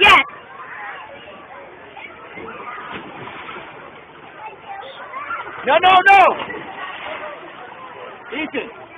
Yes. No, no, no! Ethan.